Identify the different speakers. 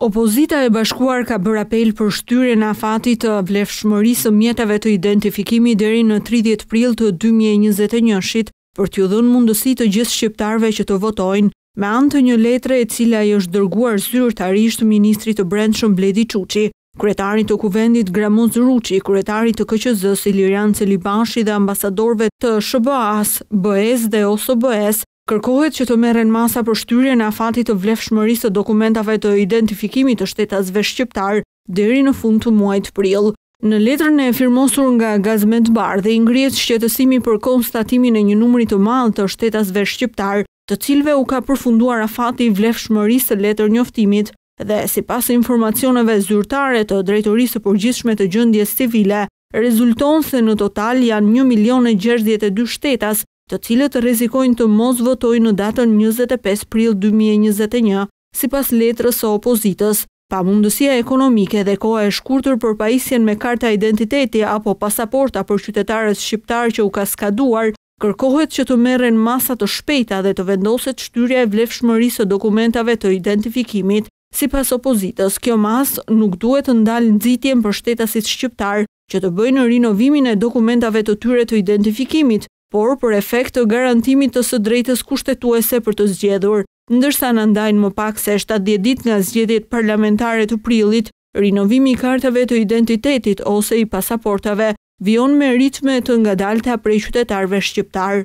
Speaker 1: Opozita e bashkuar ka bërë apel për shtyrjen e afatit të vlefshmërisë së mjeteve të identifikimit deri në tridhjetë prill të dy mijë e njëzet e njëshit për t'iu dhënë mundësi të gjithë shqiptarëve që të votojnë, me anë të një letre e cila i është dërguar zyrtarisht ministrit të Brendshëm Bledi Çuçi. Kryetarit të Kuvendit Gramoz Ruçi, kryetarit të KQZ-së Ilirjan Celibashi dhe ambasadorëve të SHBA-së, BE-së dhe OSBE-së, kërkohet që të merren masa për shtyrjen e afatit të vlefshmërisë së dokumentave të identifikimit të shtetasve shqiptarë deri në fund të muajit prill. Në letrën e firmosur nga Gazment Bardhi, ngrihet shqetësimi për konstatimin e një numri të madh të shtetasve shqiptarë, të cilëve u ka përfunduar afati i vlefshmërisë së letërnjoftimit dhe sipas informacioneve zyrtare të Drejtorisë së Përgjithshme të Gjendjes Civile, rezulton se në total janë një milion e gjashtëdhjetë e dy shtetas të cilët rrezikojnë të mos votojnë në datën njëzet e pesë prill dy mijë e njëzet e një, sipas letrës së opozitës. Pamundësia ekonomike dhe koha e shkurtër për pajisjen me karta identiteti apo pasaporta për qytetarët shqiptarë që u ka skaduar, Kërkohet që të merren masa të shpejta dhe të vendoset shtyrja e vlefshmërisë së dokumentave të identifikimit. Sipas opozitës, kjo masë nuk duhet të ndalë nxitjen për shtetasit shqiptarë që të bëjnë rinovimin e dokumentave të tyre të identifikimit, por për efekt të garantimit të së drejtës kushtetuese për të zgjedhur. Ndërsa na ndajnë më pak se shtatëdhjetë ditë nga zgjedhjet parlamentare të prillit, Rinovimi i kartave të identitetit ose i pasaportave vijon me ritme të ngadalta prej qytetarëve shqiptarë.